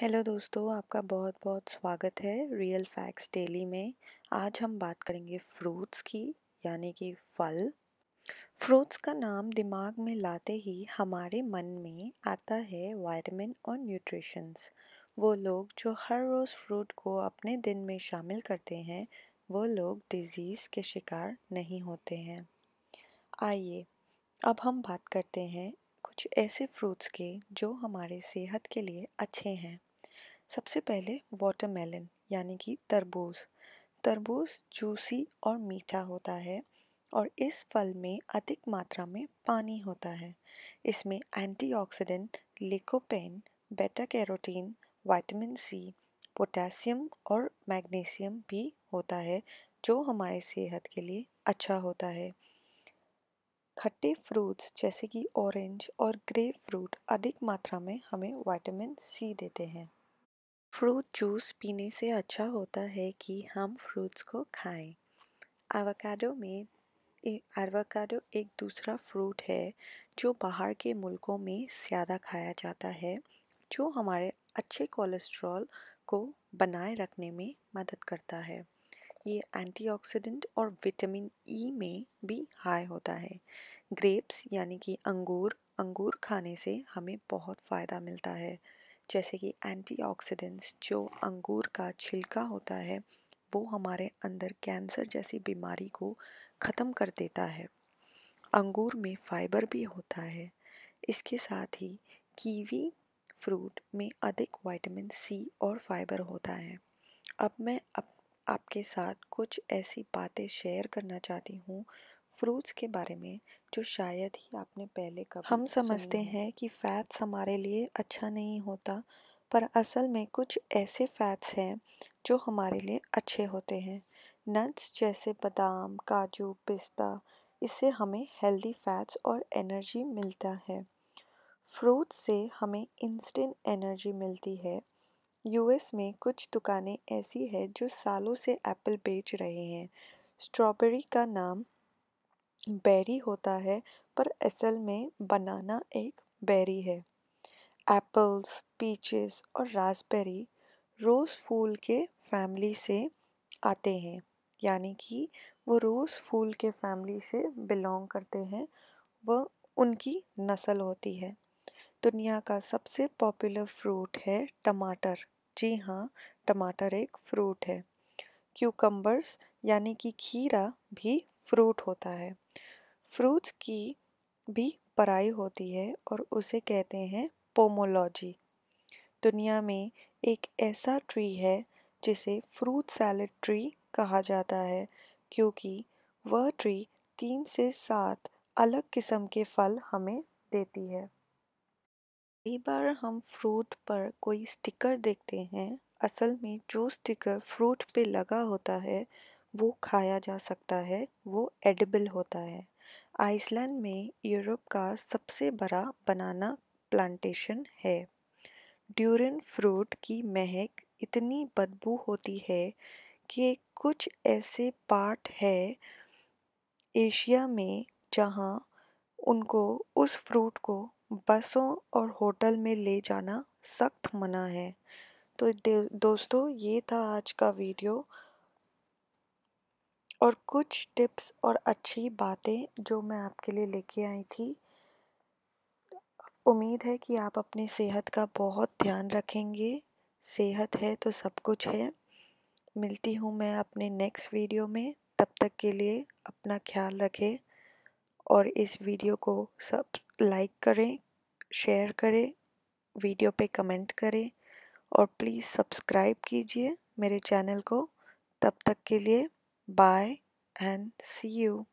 Hello दोस्तों, आपका बहुत बहुत स्वागत है रियल फैक्ट्स डेली में। आज हम बात करेंगे फ्रूट्स की, यानी कि फल। फ्रूट्स का नाम दिमाग में लाते ही हमारे मन में आता है वाइटामिन और न्यूट्रिशंस वो लोग जो हर रोज़ फ्रूट को अपने दिन में शामिल करते हैं, वो लोग डिज़ीज़ के शिकार नहीं होते हैं। आइए, अब हम बात करते हैं कुछ ऐसे फ्रूट्स के जो हमारे सेहत के लिए अच्छे हैं। सबसे पहले वाटरमेलन यानी कि तरबूज। तरबूज जूसी और मीठा होता है और इस फल में अधिक मात्रा में पानी होता है। इसमें antioxidant lycopene beta carotene vitamin C potassium और मैग्नीशियम भी होता है, जो हमारे सेहत के लिए अच्छा होता है। खट्टे फ्रूट्स जैसे कि ऑरेंज और ग्रेप फ्रूट अधिक मात्रा में हमें विटामिन सी देते हैं। फ्रूट जूस पीने से अच्छा होता है कि हम फ्रूट्स को खाएँ। एवोकाडो में एवोकाडो एक दूसरा फ्रूट है, जो बाहर के मुल्कों में ज़्यादा खाया जाता है, जो हमारे अच्छे कोलेस्ट्रॉल को बनाए रखने में मदद करता है। ये एंटीऑक्सीडेंट और विटामिन ई e में भी हाई होता है। ग्रेप्स यानी कि अंगूर अंगूर खाने से हमें बहुत फ़ायदा मिलता है। जैसे कि एंटीऑक्सीडेंट्स, जो अंगूर का छिलका होता है, वो हमारे अंदर कैंसर जैसी बीमारी को ख़त्म कर देता है। अंगूर में फाइबर भी होता है। इसके साथ ही कीवी फ्रूट में अधिक विटामिन सी और फाइबर होता है। अब मैं अब आपके साथ कुछ ऐसी बातें शेयर करना चाहती हूँ फ्रूट्स के बारे में जो शायद ही आपने पहले कभी हम समझते हैं। कि फ़ैट्स हमारे लिए अच्छा नहीं होता पर असल में कुछ ऐसे फ़ैट्स हैं जो हमारे लिए अच्छे होते हैं। नट्स जैसे बादाम काजू पिस्ता इससे हमें हेल्दी फैट्स और एनर्जी मिलता है। फ्रूट से हमें इंस्टेंट एनर्जी मिलती है। यूएस में कुछ दुकानें ऐसी है जो सालों से एप्पल बेच रहे हैं। स्ट्रॉबेरी का नाम बेरी होता है, पर असल में बनाना एक बेरी है। एप्पल्स, पीचेस और रास्पबेरी रोज़ फूल के फैमिली से आते हैं, यानी कि वो रोज़ फूल के फैमिली से बिलोंग करते हैं वह उनकी नस्ल होती है। दुनिया का सबसे पॉपुलर फ्रूट है टमाटर। जी हाँ टमाटर एक फ्रूट है। क्यूकम्बर्स यानी कि खीरा, भी फ्रूट होता है। फ्रूट्स की भी पढ़ाई होती है और उसे कहते हैं पोमोलॉजी। दुनिया में एक ऐसा ट्री है जिसे फ्रूट सैलड ट्री कहा जाता है, क्योंकि वह ट्री तीन से सात अलग किस्म के फल हमें देती है। कई बार हम फ्रूट पर कोई स्टिकर देखते हैं, असल में जो स्टिकर फ्रूट पे लगा होता है, वो खाया जा सकता है, वो एडिबल होता है। आइसलैंड में यूरोप का सबसे बड़ा बनाना प्लांटेशन है। ड्यूरन फ्रूट की महक इतनी बदबू होती है कि कुछ ऐसे पार्ट है एशिया में जहाँ उनको उस फ्रूट को बसों और होटल में ले जाना सख्त मना है। तो दोस्तों, ये था आज का वीडियो। और कुछ टिप्स और अच्छी बातें जो मैं आपके लिए लेके आई थी। उम्मीद है कि आप अपनी सेहत का बहुत ध्यान रखेंगे। सेहत है तो सब कुछ है। मिलती हूँ मैं अपने नेक्स्ट वीडियो में। तब तक के लिए अपना ख्याल रखें और इस वीडियो को सब लाइक करें शेयर करें वीडियो पे कमेंट करें और प्लीज़ सब्सक्राइब कीजिए मेरे चैनल को। तब तक के लिए Bye and see you.